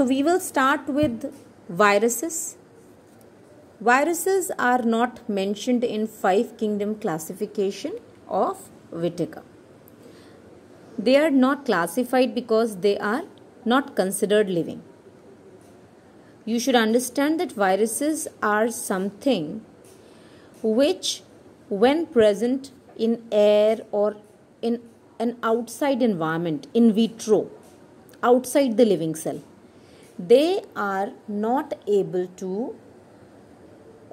So we will start with viruses. Viruses are not mentioned in five kingdom classification of Whittaker. They are not classified because they are not considered living. You should understand that viruses are something which when present in air or in an outside environment in vitro outside the living cell they are not able to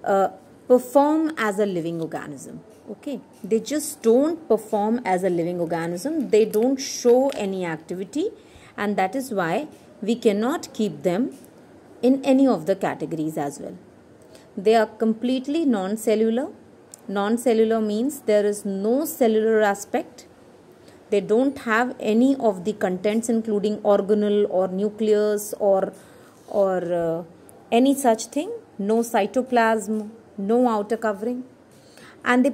uh, perform as a living organism. Okay? They just don't perform as a living organism. They don't show any activity. And that is why we cannot keep them in any of the categories as well. They are completely non-cellular. Non-cellular means there is no cellular aspect they don't have any of the contents including organelle or nucleus or or uh, any such thing. No cytoplasm no outer covering. And they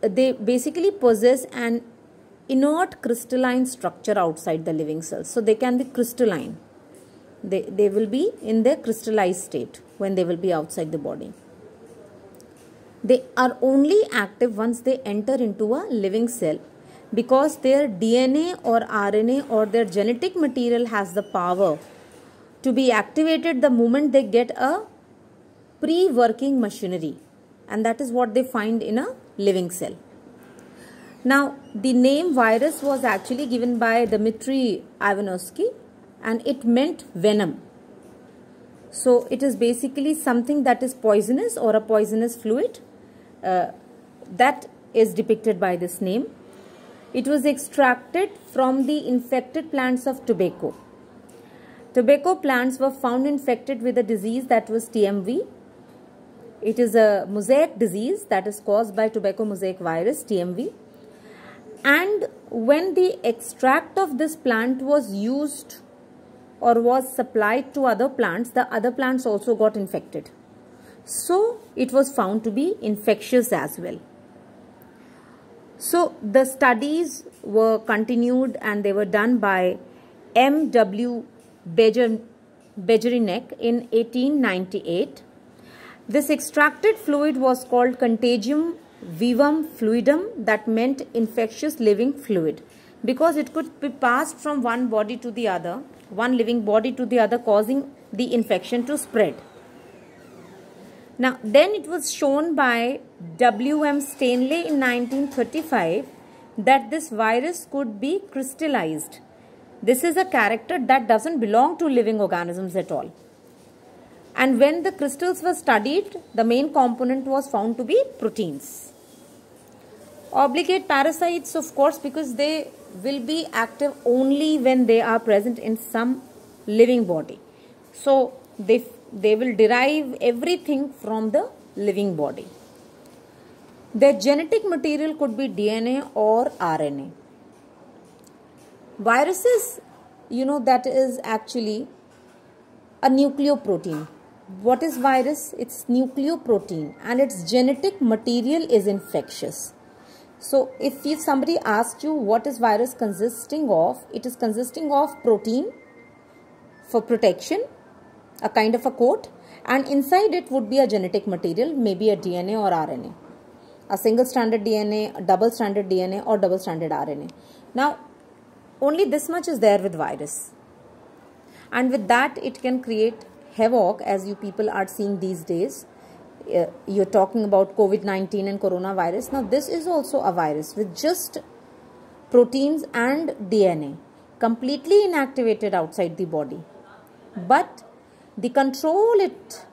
they basically possess an inert crystalline structure outside the living cells. So they can be crystalline. They they will be in their crystallized state when they will be outside the body. They are only active once they enter into a living cell because their DNA or RNA or their genetic material has the power to be activated the moment they get a pre-working machinery and that is what they find in a living cell. Now the name virus was actually given by Dmitry Ivanovsky and it meant venom. So it is basically something that is poisonous or a poisonous fluid uh, that is depicted by this name. It was extracted from the infected plants of tobacco. Tobacco plants were found infected with a disease that was TMV. It is a mosaic disease that is caused by tobacco mosaic virus TMV. And when the extract of this plant was used or was supplied to other plants, the other plants also got infected. So it was found to be infectious as well. So the studies were continued and they were done by M.W. Beijerinck in 1898. This extracted fluid was called contagium vivum fluidum that meant infectious living fluid because it could be passed from one body to the other, one living body to the other causing the infection to spread. Now, then it was shown by W.M. Stanley in 1935 that this virus could be crystallized. This is a character that doesn't belong to living organisms at all. And when the crystals were studied, the main component was found to be proteins. Obligate parasites, of course, because they will be active only when they are present in some living body. So, they they will derive everything from the living body. Their genetic material could be DNA or RNA. Viruses, you know, that is actually a nucleoprotein. What is virus? It's nucleoprotein and its genetic material is infectious. So, if, somebody asks you what is virus consisting of, it is consisting of protein for protection a kind of a coat and inside it would be a genetic material maybe a DNA or RNA a. Single stranded DNA double stranded DNA or double stranded RNA now only this much is there with virus. And with that it can create havoc as you people are seeing these days. Uh, you're talking about COVID-19 and coronavirus. Now this is also a virus with just proteins and DNA completely inactivated outside the body. But the control it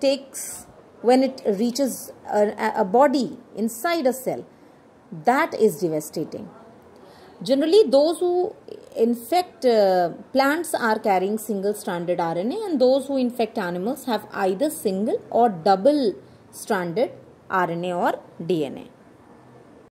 takes when it reaches a, a body inside a cell that is devastating. Generally those who infect uh, plants are carrying single stranded rna and those who infect animals have either single or double stranded rna or dna